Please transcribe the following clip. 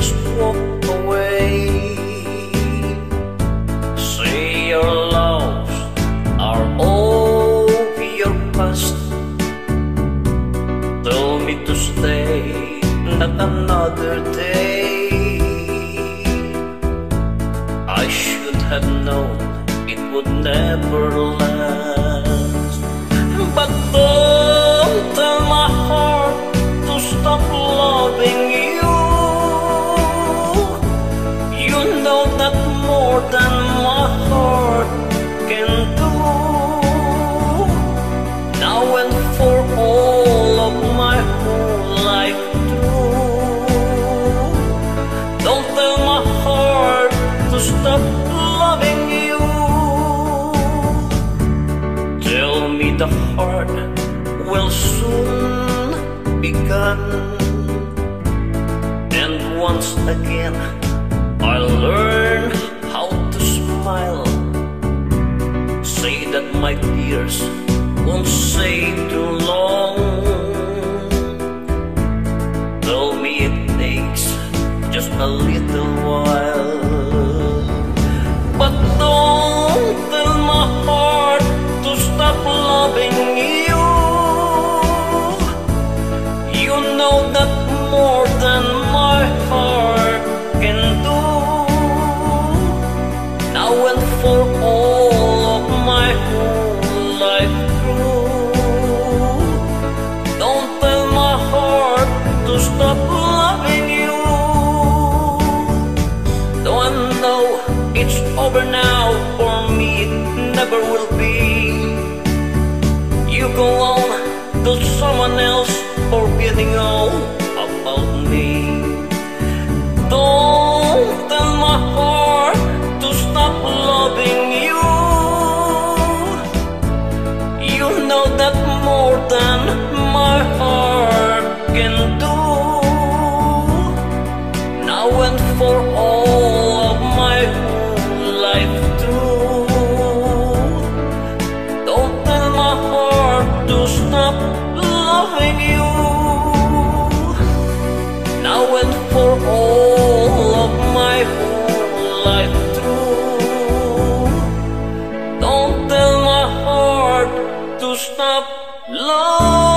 just walk away. Say your loves are all your past. Tell me to stay, not another day. I should have known it would never last. But life through. Don't tell my heart to stop loving you. Tell me the heart will soon begin. And once again, I'll learn how to smile. Say that my tears won't stay too long. Just a little while. But don't tell my heart to stop loving you. You know that more than my heart can do. Now and for all of my whole life through. Don't tell my heart to stop over now, for me never will be. You go on to someone else, forgetting all about me. to stop loving you. Now and for all of my whole life through. Don't tell my heart to stop loving